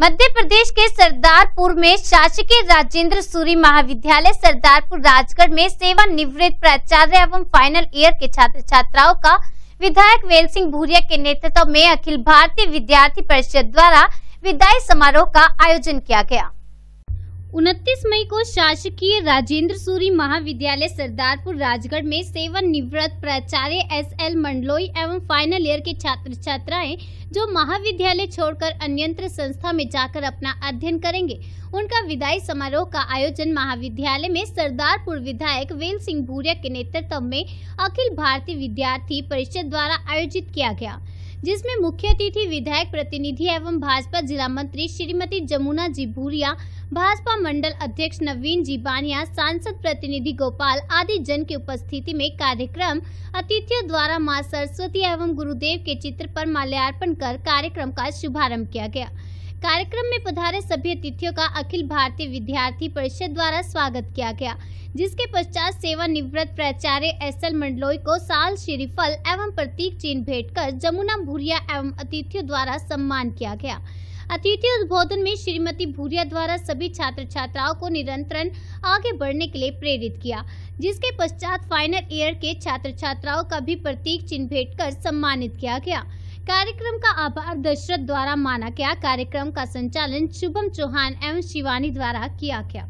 मध्य प्रदेश के सरदारपुर में शासकीय राजेंद्र सूरी महाविद्यालय सरदारपुर, राजगढ़ में सेवानिवृत्त प्राचार्य एवं फाइनल ईयर के छात्र छात्राओं का विधायक वेल सिंह भूरिया के नेतृत्व में अखिल भारतीय विद्यार्थी परिषद द्वारा विदाई समारोह का आयोजन किया गया। उनतीस मई को शासकीय राजेंद्र सूरी महाविद्यालय, सरदारपुर, राजगढ़ में सेवानिवृत्त प्राचार्य एस एल मंडलोई एवं फाइनल ईयर के छात्र छात्राएँ जो महाविद्यालय छोड़कर अन्यंत्र संस्था में जाकर अपना अध्ययन करेंगे। उनका विदाई समारोह का आयोजन महाविद्यालय में सरदारपुर विधायक वेल सिंह भूरिया के नेतृत्व में अखिल भारतीय विद्यार्थी परिषद द्वारा आयोजित किया गया। जिसमें मुख्य अतिथि विधायक प्रतिनिधि एवं भाजपा जिला मंत्री श्रीमती जमुना जी भूरिया, भाजपा मंडल अध्यक्ष नवीन जी बानिया, सांसद प्रतिनिधि गोपाल आदि जन की उपस्थिति में कार्यक्रम अतिथियों द्वारा माँ सरस्वती एवं गुरुदेव के चित्र पर माल्यार्पण कर कार्यक्रम का शुभारंभ किया गया। कार्यक्रम में पधारे सभी अतिथियों का अखिल भारतीय विद्यार्थी परिषद द्वारा स्वागत किया गया, जिसके पश्चात सेवानिवृत्त प्राचार्य एस एल मंडलोई को साल श्रीफल एवं प्रतीक चिन्ह भेंट कर जमुना भूरिया एवं अतिथियों द्वारा सम्मान किया गया। अतिथि उद्बोधन में श्रीमती भूरिया द्वारा सभी छात्र छात्राओं को निरंतर आगे बढ़ने के लिए प्रेरित किया, जिसके पश्चात फाइनल ईयर के छात्र छात्राओं का भी प्रतीक चिन्ह भेंट कर सम्मानित किया गया। कार्यक्रम का आभार दशरथ द्वारा माना गया। कार्यक्रम का संचालन शुभम चौहान एवं शिवानी द्वारा किया गया।